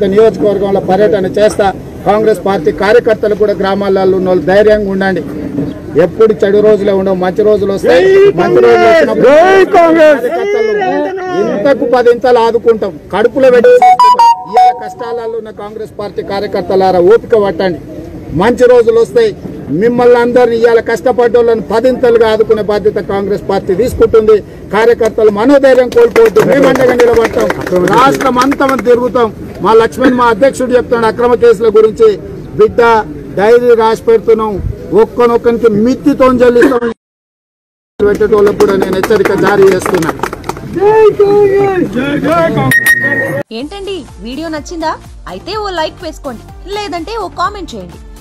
రాష్ట్ర నియోజకవర్గంలో పర్యటన చేస్తా కాంగ్రెస్ పార్టీ కార్యకర్తలు కూడా గ్రామాలలో ఉన్న వాళ్ళు ధైర్యంగా ఉండండి. ఎప్పుడు చెడు రోజులే ఉండవు మంచి రోజులు వస్తాయి. మంచి రోజులు ఇంతకు పదింతలు ఆదుకుంటాం. కడుపులో పెట్టి కష్టాలలో ఉన్న కాంగ్రెస్ పార్టీ కార్యకర్తలారా ఓపిక పట్టండి. మంచి రోజులు వస్తాయి. మిమ్మల్ని అందరిని ఇవాళ కష్టపడ్డోళ్ళని పదింతలుగా ఆదుకునే బాధ్యత కాంగ్రెస్ పార్టీ తీసుకుంటుంది. కార్యకర్తలు మనోధైర్యం కోల్పోవద్దు. మేము అండగా నిలబడతాం. రాష్ట్రం అంతా మనం తిరుగుతాం. మా లక్ష్మణ్ మా అధ్యక్షుడు చెప్తాడు అక్రమ కేసుల గురించి. బిడ్డ డైరీ రాసి పెడుతున్నాం. ఒక్కనొక్కనికి మిత్తితో చెల్లిస్తాం. పెట్టేటోళ్ళకు కూడా నేను హెచ్చరిక జారీ చేస్తున్నా. ఏంటండి? వీడియో నచ్చిందా? అయితే ఓ లైక్ వేసుకోండి. లేదంటే ఓ కామెంట్ చేయండి.